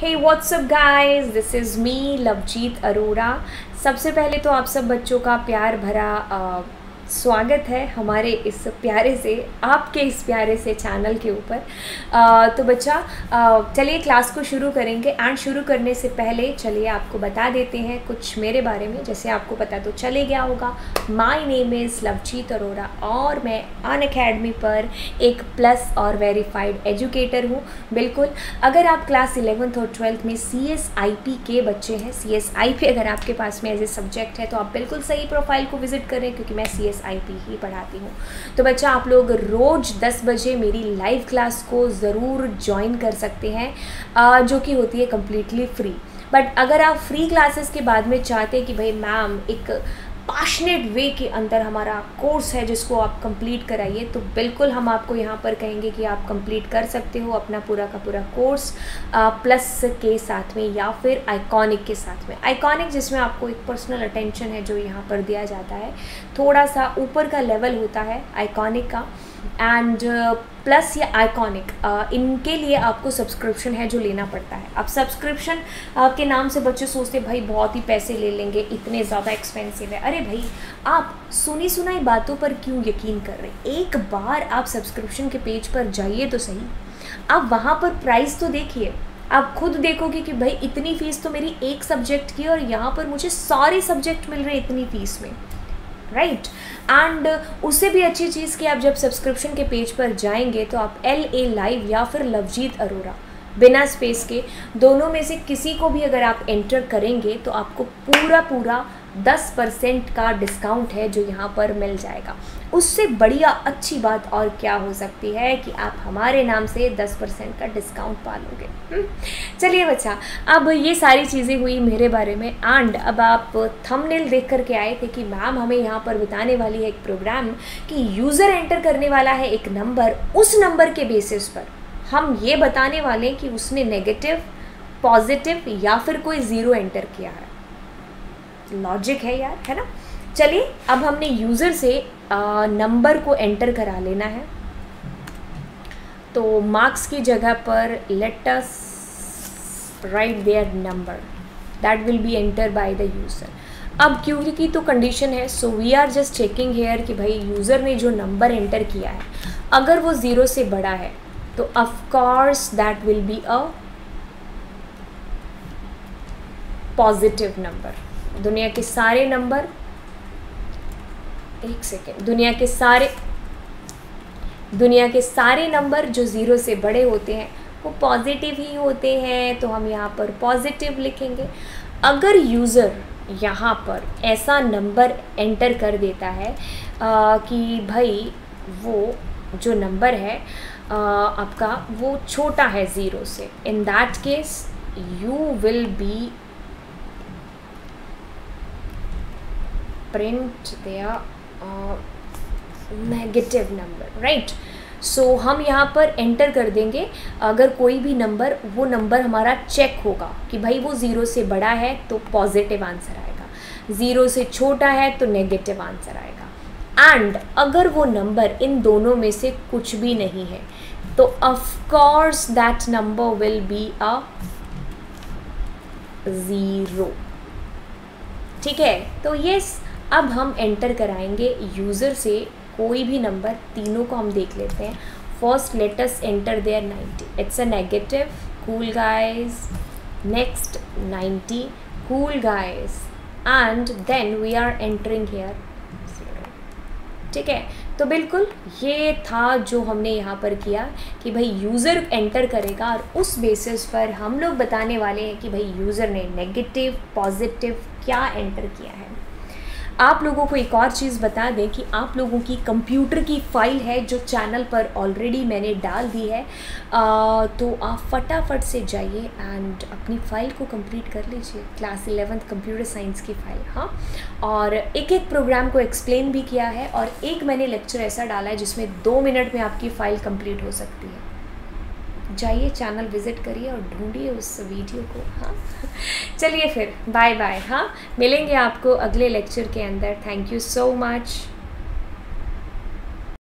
Hey what's up guys this is me Lovejit Arora सबसे पहले तो आप सब बच्चों का प्यार भरा स्वागत है हमारे इस प्यारे से, आपके इस प्यारे से चैनल के ऊपर। तो बच्चा चलिए क्लास को शुरू करेंगे एंड शुरू करने से पहले चलिए आपको बता देते हैं कुछ मेरे बारे में। जैसे आपको पता तो चले गया होगा my name is Lovejit Arora और मैं अन अकेडमी पर एक प्लस और वेरीफाइड एजुकेटर हूँ। बिल्कुल, अगर आप क्लास इलेवंथ और ट्वेल्थ में सी एस आई पी के बच्चे हैं सी एस आई पी अगर आपके पास में एज ए सब्जेक्ट है तो आप बिल्कुल सही प्रोफ़ाइल को विज़िट करें, क्योंकि मैं C S S I P ही पढ़ाती हूँ। तो बच्चा, आप लोग रोज़ 10 बजे मेरी लाइव क्लास को ज़रूर ज्वाइन कर सकते हैं जो कि होती है कम्प्लीटली फ्री बट अगर आप फ्री क्लासेस के बाद में चाहते हैं कि भाई मैम एक पाशनेट वे के अंदर हमारा कोर्स है जिसको आप कंप्लीट कराइए तो बिल्कुल हम आपको यहाँ पर कहेंगे कि आप कंप्लीट कर सकते हो अपना पूरा का पूरा कोर्स प्लस के साथ में या फिर आइकॉनिक के साथ में। आइकॉनिक जिसमें आपको एक पर्सनल अटेंशन है जो यहाँ पर दिया जाता है। थोड़ा सा ऊपर का लेवल होता है आइकॉनिक का। एंड प्लस uh, या आइकॉनिक uh, इनके लिए आपको सब्सक्रिप्शन है जो लेना पड़ता है। अब सब्सक्रिप्शन के नाम से बच्चे सोचते भाई बहुत ही पैसे ले लेंगे इतने ज़्यादा एक्सपेंसिव है। अरे भाई आप सुनी सुनाई बातों पर क्यों यकीन कर रहे एक बार आप सब्सक्रिप्शन के पेज पर जाइए तो सही। आप वहाँ पर प्राइस तो देखिए। आप खुद देखोगे कि भाई इतनी फ़ीस तो मेरी एक सब्जेक्ट की और यहाँ पर मुझे सारे सब्जेक्ट मिल रहे इतनी फ़ीस में। राइट एंड उससे भी अच्छी चीज़ कि आप जब सब्सक्रिप्शन के पेज पर जाएँगे तो आप एल ए लाइव या फिर लवजीत अरोरा बिना स्पेस के, दोनों में से किसी को भी अगर आप एंटर करेंगे तो आपको पूरा पूरा दस परसेंट का डिस्काउंट है जो यहाँ पर मिल जाएगा। उससे बढ़िया अच्छी बात और क्या हो सकती है कि आप हमारे नाम से दस परसेंट का डिस्काउंट पा लोगे? चलिए बच्चा, अब ये सारी चीज़ें हुई मेरे बारे में एंड अब आप थंबनेल देख करके आए थे कि मैम हमें यहाँ पर बताने वाली है एक प्रोग्राम कि यूज़र एंटर करने वाला है एक नंबर उस नंबर के बेसिस पर। हम ये बताने वाले हैं कि उसने नेगेटिव पॉजिटिव या फिर कोई ज़ीरो एंटर किया है। लॉजिक है यार, है ना? चलिए, अब हमने यूज़र से नंबर को एंटर करा लेना है। तो मार्क्स की जगह पर let us write their number that will be enter by the user अब क्योंकि की तो कंडीशन है so we are just checking here कि भाई यूज़र ने जो नंबर एंटर किया है, अगर वो ज़ीरो से बड़ा है तो of course that will be a positive number दुनिया के सारे नंबर एक सेकेंड दुनिया के सारे दुनिया के सारे नंबर जो ज़ीरो से बड़े होते हैं वो पॉजिटिव ही होते हैं तो हम यहाँ पर पॉजिटिव लिखेंगे। अगर यूज़र यहाँ पर ऐसा नंबर एंटर कर देता है आ, कि भाई वो जो नंबर है आ, आपका वो छोटा है ज़ीरो से in that case you will be print their uh, negative number right? So so, हम यहाँ पर एंटर कर देंगे। अगर कोई भी नंबर वो नंबर हमारा चेक होगा कि भाई वो ज़ीरो से बड़ा है तो पॉजिटिव आंसर आएगा। ज़ीरो से छोटा है तो नेगेटिव आंसर आएगा। एंड अगर वो नंबर इन दोनों में से कुछ भी नहीं है तो of course that number will be a zero ठीक है? तो ये अब हम एंटर कराएँगे यूज़र से कोई भी नंबर तीनों को हम देख लेते हैं। First let's enter their 90 it's a negative cool guys next 90 cool guys and then we are entering here ठीक है? तो बिल्कुल ये था जो हमने यहाँ पर किया कि भाई यूज़र एंटर करेगा और उस बेसिस पर हम लोग बताने वाले हैं कि भाई यूज़र ने नेगेटिव पॉजिटिव क्या एंटर किया है। आप लोगों को एक और चीज़ बता दें कि आप लोगों की कंप्यूटर की फ़ाइल है जो चैनल पर ऑलरेडी मैंने डाल दी है। आ, तो आप फटाफट से जाइए एंड अपनी फ़ाइल को कंप्लीट कर लीजिए। क्लास इलेवेंथ कंप्यूटर साइंस की फ़ाइल हाँ। और एक एक प्रोग्राम को एक्सप्लेन भी किया है और एक मैंने लेक्चर ऐसा डाला है जिसमें दो मिनट में आपकी फ़ाइल कंप्लीट हो सकती है। जाइए चैनल विज़िट करिए और ढूंढिए उस वीडियो को हाँ। चलिए फिर बाय बाय हाँ। मिलेंगे आपको अगले लेक्चर के अंदर। Thank you so much